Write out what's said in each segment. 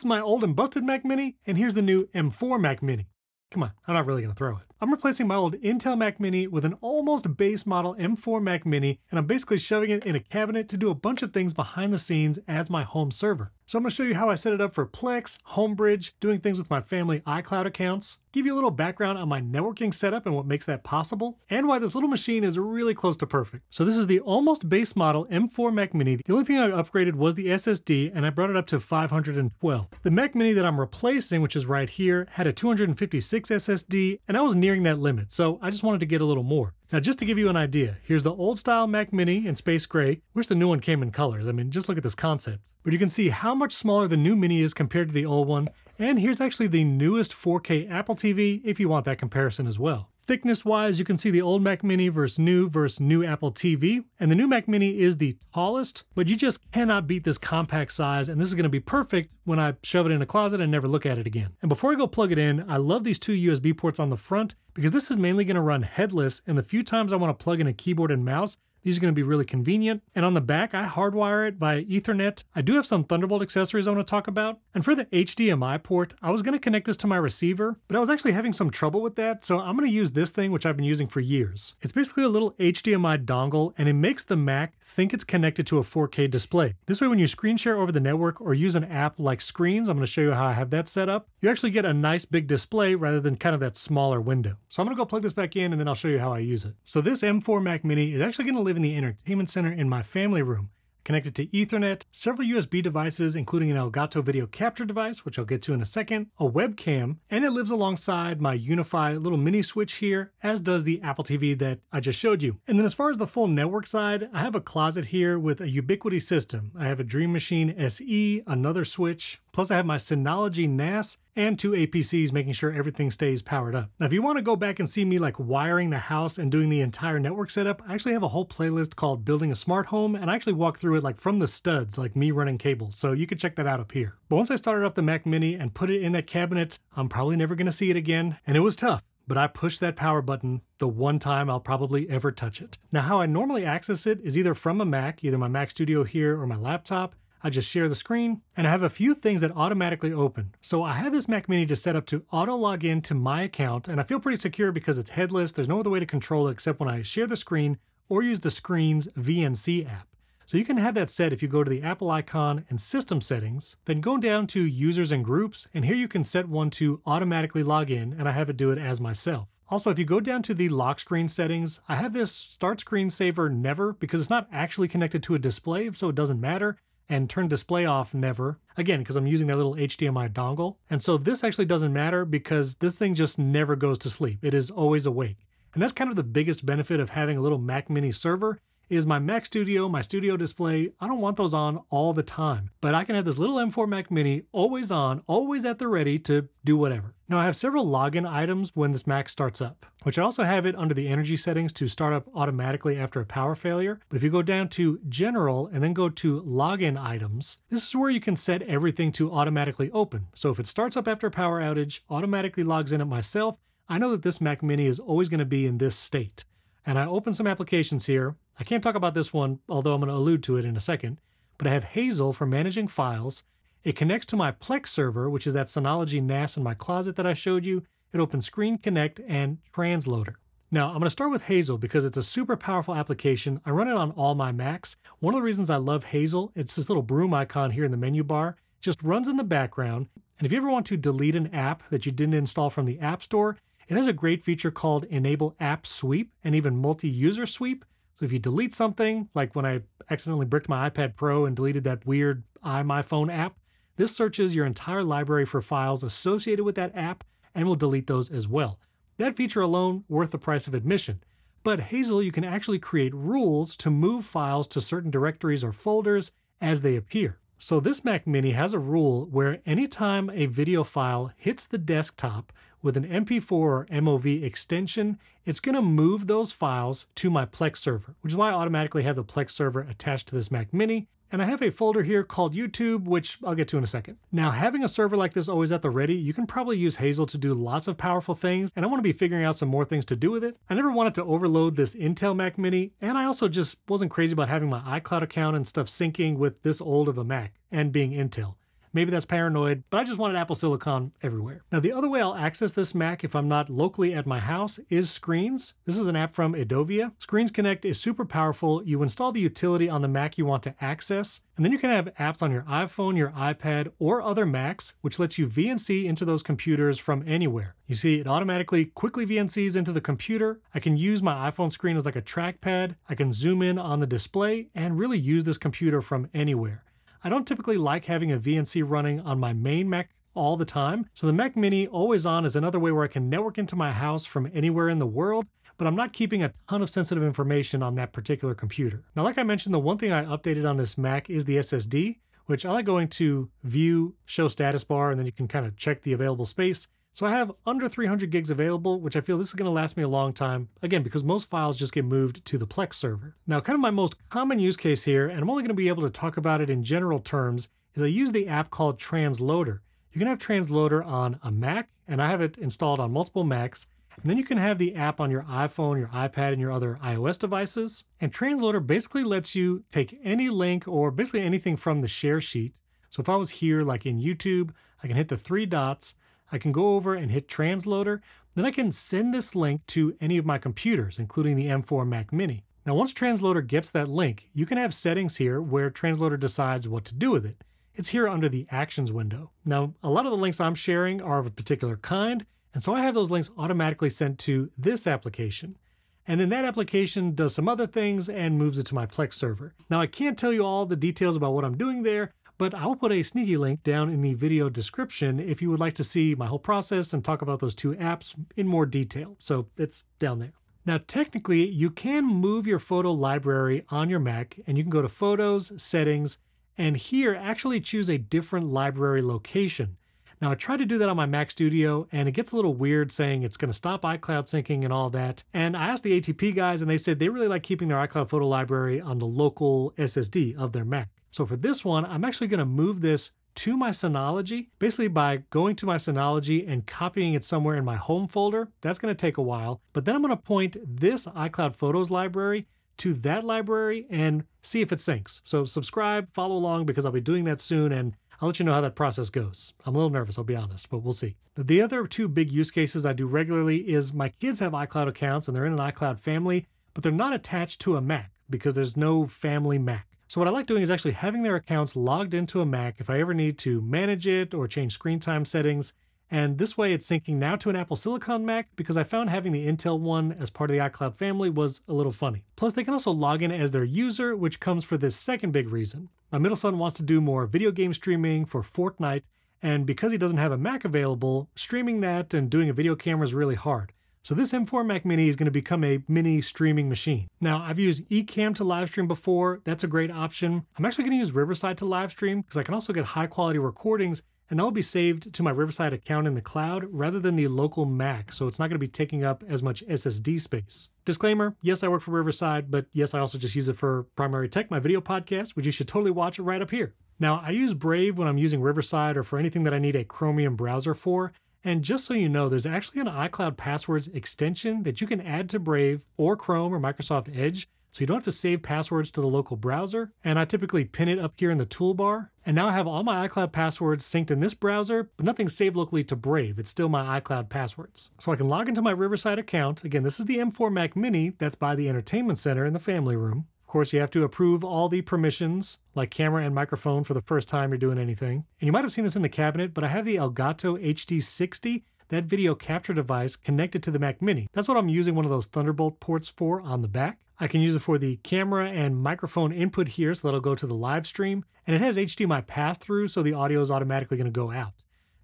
is my old and busted Mac Mini, and here's the new M4 Mac Mini. Come on, I'm not really gonna throw it. I'm replacing my old Intel Mac Mini with an almost base model M4 Mac Mini, and I'm basically shoving it in a cabinet to do a bunch of things behind the scenes as my home server. So I'm gonna show you how I set it up for Plex, Homebridge, doing things with my family iCloud accounts, give you a little background on my networking setup and what makes that possible, and why this little machine is really close to perfect. So this is the almost base model M4 Mac Mini. The only thing I upgraded was the SSD, and I brought it up to 512. The Mac Mini that I'm replacing, which is right here, had a 256 SSD, and I was nearing that limit, so I just wanted to get a little more. Now, just to give you an idea, here's the old style Mac Mini in space gray. Wish the new one came in colors. I mean, just look at this concept. But you can see how much smaller the new Mini is compared to the old one. And here's actually the newest 4K Apple TV if you want that comparison as well. Thickness wise, you can see the old Mac Mini versus new versus new Apple TV. And the new Mac Mini is the tallest, but you just cannot beat this compact size. And this is gonna be perfect when I shove it in a closet and never look at it again. And before I go plug it in, I love these two USB ports on the front because this is mainly gonna run headless. And the few times I wanna plug in a keyboard and mouse, these are going to be really convenient. And on the back, I hardwire it via Ethernet. I do have some Thunderbolt accessories I want to talk about. And for the HDMI port, I was going to connect this to my receiver, but I was actually having some trouble with that. So I'm going to use this thing, which I've been using for years. It's basically a little HDMI dongle, and it makes the Mac think it's connected to a 4K display. This way, when you screen share over the network or use an app like Screens, I'm going to show you how I have that set up, you actually get a nice big display rather than kind of that smaller window. So I'm to go plug this back in and then I'll show you how I use it. So this M4 Mac Mini is actually going to live in the entertainment center in my family room connected to Ethernet, several USB devices, including an Elgato video capture device, which I'll get to in a second, a webcam, and it lives alongside my UniFi little mini switch here, as does the Apple TV that I just showed you. And then as far as the full network side, I have a closet here with a Ubiquiti system. I have a Dream Machine SE, another switch, plus I have my Synology NAS, and two APCs making sure everything stays powered up. Now, if you want to go back and see me like wiring the house and doing the entire network setup, I actually have a whole playlist called Building a Smart Home, and I actually walk through it like from the studs, like me running cables, so you can check that out up here. But once I started up the Mac Mini and put it in that cabinet, I'm probably never going to see it again, and it was tough but I pushed that power button the one time I'll probably ever touch it. Now, how I normally access it is either from a Mac, either my Mac Studio here or my laptop, I just share the screen and I have a few things that automatically open. So I have this Mac Mini to set up to auto log in to my account and I feel pretty secure because it's headless. There's no other way to control it except when I share the screen or use the Screens VNC app. So you can have that set if you go to the Apple icon and system settings, then go down to users and groups, and here you can set one to automatically log in, and I have it do it as myself. Also, if you go down to the lock screen settings, I have this start screensaver never because it's not actually connected to a display, so it doesn't matter and turn display off never. Again, because I'm using that little HDMI dongle. And so this actually doesn't matter because this thing just never goes to sleep. It is always awake. And that's kind of the biggest benefit of having a little Mac mini server is my Mac Studio, my studio display, I don't want those on all the time, but I can have this little M4 Mac Mini always on, always at the ready to do whatever. Now I have several login items when this Mac starts up, which I also have it under the energy settings to start up automatically after a power failure. But if you go down to general and then go to login items, this is where you can set everything to automatically open. So if it starts up after a power outage, automatically logs in at myself, I know that this Mac Mini is always going to be in this state. And I open some applications here. I can't talk about this one, although I'm going to allude to it in a second. But I have Hazel for managing files. It connects to my Plex server, which is that Synology NAS in my closet that I showed you. It opens Screens Connect and Transloader. Now, I'm going to start with Hazel because it's a super powerful application. I run it on all my Macs. One of the reasons I love Hazel, it's this little broom icon here in the menu bar. It just runs in the background. And if you ever want to delete an app that you didn't install from the App Store, it has a great feature called Enable App Sweep and even Multi-User Sweep. So if you delete something, like when I accidentally bricked my iPad Pro and deleted that weird iMyFone app, this searches your entire library for files associated with that app and will delete those as well. That feature alone worth the price of admission. But Hazel, you can actually create rules to move files to certain directories or folders as they appear. So this Mac Mini has a rule where anytime a video file hits the desktop, with an MP4 or MOV extension, it's going to move those files to my Plex server, which is why I automatically have the Plex server attached to this Mac Mini. And I have a folder here called YouTube, which I'll get to in a second. Now, having a server like this always at the ready, you can probably use Hazel to do lots of powerful things, and I want to be figuring out some more things to do with it. I never wanted to overload this Intel Mac Mini, and I also just wasn't crazy about having my iCloud account and stuff syncing with this old of a Mac and being Intel. Maybe that's paranoid, but I just wanted Apple Silicon everywhere. Now, the other way I'll access this Mac if I'm not locally at my house is Screens. This is an app from Edovia. Screens Connect is super powerful. You install the utility on the Mac you want to access, and then you can have apps on your iPhone, your iPad, or other Macs, which lets you VNC into those computers from anywhere. You see, it automatically quickly VNCs into the computer. I can use my iPhone screen as like a trackpad. I can zoom in on the display and really use this computer from anywhere. I don't typically like having a VNC running on my main Mac all the time, so the Mac Mini Always On is another way where I can network into my house from anywhere in the world, but I'm not keeping a ton of sensitive information on that particular computer. Now, like I mentioned, the one thing I updated on this Mac is the SSD, which I like going to View, Show Status Bar, and then you can kind of check the available space. So I have under 300 gigs available, which I feel this is going to last me a long time, again, because most files just get moved to the Plex server. Now, kind of my most common use case here, and I'm only going to be able to talk about it in general terms, is I use the app called Transloader. You can have Transloader on a Mac, and I have it installed on multiple Macs, and then you can have the app on your iPhone, your iPad, and your other iOS devices. And Transloader basically lets you take any link or basically anything from the share sheet. So if I was here, like in YouTube, I can hit the three dots, I can go over and hit Transloader. Then I can send this link to any of my computers, including the M4 Mac Mini. Now, once Transloader gets that link, you can have settings here where Transloader decides what to do with it. It's here under the Actions window. Now, a lot of the links I'm sharing are of a particular kind, and so I have those links automatically sent to this application. And then that application does some other things and moves it to my Plex server. Now, I can't tell you all the details about what I'm doing there, but I will put a sneaky link down in the video description if you would like to see my whole process and talk about those two apps in more detail. So it's down there. Now, technically, you can move your photo library on your Mac and you can go to Photos, Settings, and here actually choose a different library location. Now, I tried to do that on my Mac Studio and it gets a little weird saying it's going to stop iCloud syncing and all that. And I asked the ATP guys and they said they really like keeping their iCloud photo library on the local SSD of their Mac. So for this one, I'm actually going to move this to my Synology, basically by going to my Synology and copying it somewhere in my home folder. That's going to take a while, but then I'm going to point this iCloud Photos library to that library and see if it syncs. So subscribe, follow along because I'll be doing that soon and I'll let you know how that process goes. I'm a little nervous, I'll be honest, but we'll see. The other two big use cases I do regularly is my kids have iCloud accounts and they're in an iCloud family, but they're not attached to a Mac because there's no family Mac. So what I like doing is actually having their accounts logged into a Mac if I ever need to manage it or change screen time settings. And this way it's syncing now to an Apple Silicon Mac because I found having the Intel one as part of the iCloud family was a little funny. Plus they can also log in as their user, which comes for this second big reason. My middle son wants to do more video game streaming for Fortnite, and because he doesn't have a Mac available, streaming that and doing a video camera is really hard. So this M4 Mac Mini is going to become a mini streaming machine. Now, I've used Ecamm to live stream before. That's a great option. I'm actually going to use Riverside to live stream because I can also get high quality recordings and that will be saved to my Riverside account in the cloud rather than the local Mac, so it's not going to be taking up as much SSD space. Disclaimer, yes, I work for Riverside, but yes, I also just use it for Primary Tech, my video podcast, which you should totally watch it right up here. Now, I use Brave when I'm using Riverside or for anything that I need a Chromium browser for, and just so you know, there's actually an iCloud Passwords extension that you can add to Brave or Chrome or Microsoft Edge. So you don't have to save passwords to the local browser. And I typically pin it up here in the toolbar. And now I have all my iCloud passwords synced in this browser, but nothing saved locally to Brave. It's still my iCloud passwords. So I can log into my Riverside account. Again, this is the M4 Mac Mini that's by the Entertainment Center in the family room course, you have to approve all the permissions, like camera and microphone for the first time you're doing anything. And you might have seen this in the cabinet, but I have the Elgato HD60, that video capture device connected to the Mac Mini. That's what I'm using one of those Thunderbolt ports for on the back. I can use it for the camera and microphone input here, so that'll go to the live stream. And it has HDMI pass-through, so the audio is automatically going to go out.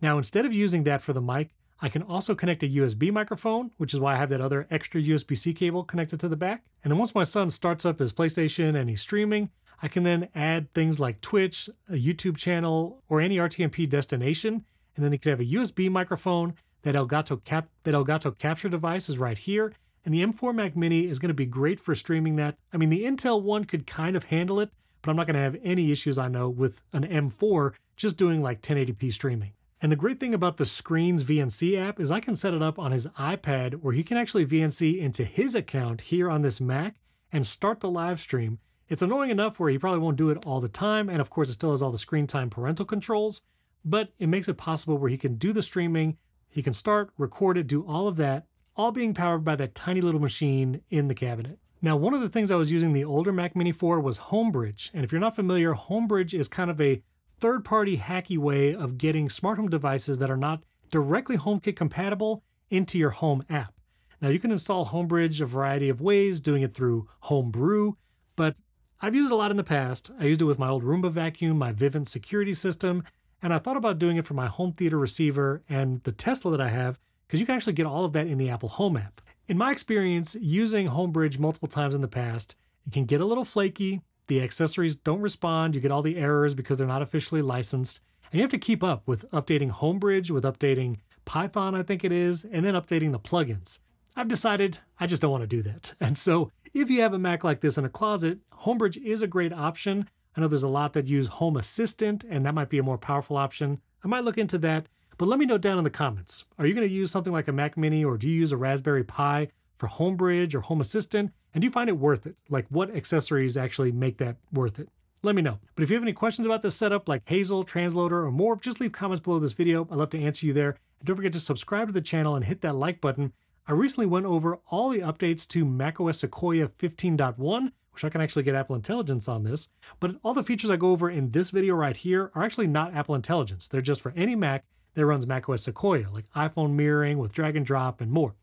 Now, instead of using that for the mic, I can also connect a USB microphone, which is why I have that other extra USB-C cable connected to the back. And then once my son starts up his PlayStation and he's streaming, I can then add things like Twitch, a YouTube channel, or any RTMP destination. And then he could have a USB microphone. That Elgato, cap- that Elgato capture device is right here. And the M4 Mac Mini is going to be great for streaming that. I mean, the Intel one could kind of handle it, but I'm not going to have any issues, I know, with an M4 just doing like 1080p streaming. And the great thing about the Screens VNC app is I can set it up on his iPad where he can actually VNC into his account here on this Mac and start the live stream. It's annoying enough where he probably won't do it all the time. And of course, it still has all the screen time parental controls. but it makes it possible where he can do the streaming, he can start, record it, do all of that, all being powered by that tiny little machine in the cabinet. Now, one of the things I was using the older Mac Mini for was Homebridge. And if you're not familiar, Homebridge is kind of a third party hacky way of getting smart home devices that are not directly HomeKit compatible into your home app. Now, you can install Homebridge a variety of ways, doing it through Homebrew, but I've used it a lot in the past. I used it with my old Roomba vacuum, my Vivint security system, and I thought about doing it for my home theater receiver and the Tesla that I have, because you can actually get all of that in the Apple Home app. In my experience, using Homebridge multiple times in the past, it can get a little flaky. The accessories don't respond. You get all the errors because they're not officially licensed. And you have to keep up with updating Homebridge, with updating Python, I think it is, and then updating the plugins. I've decided I just don't want to do that. And so if you have a Mac like this in a closet, Homebridge is a great option. I know there's a lot that use Home Assistant, and that might be a more powerful option. I might look into that. But let me know down in the comments. Are you going to use something like a Mac Mini or do you use a Raspberry Pi for Homebridge or Home Assistant? And do you find it worth it? Like what accessories actually make that worth it? Let me know. But if you have any questions about this setup like Hazel, Transloader, or more, just leave comments below this video. I'd love to answer you there. And don't forget to subscribe to the channel and hit that like button. I recently went over all the updates to macOS Sequoia 15.1, which I can actually get Apple Intelligence on this, but all the features I go over in this video right here are actually not Apple Intelligence. They're just for any Mac that runs macOS Sequoia, like iPhone mirroring with drag and drop and more.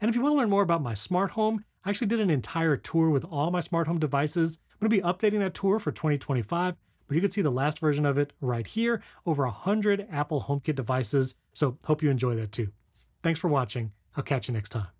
And if you want to learn more about my smart home, I actually did an entire tour with all my smart home devices. I'm going to be updating that tour for 2025, but you can see the last version of it right here, over 100 Apple HomeKit devices. So hope you enjoy that too. Thanks for watching. I'll catch you next time.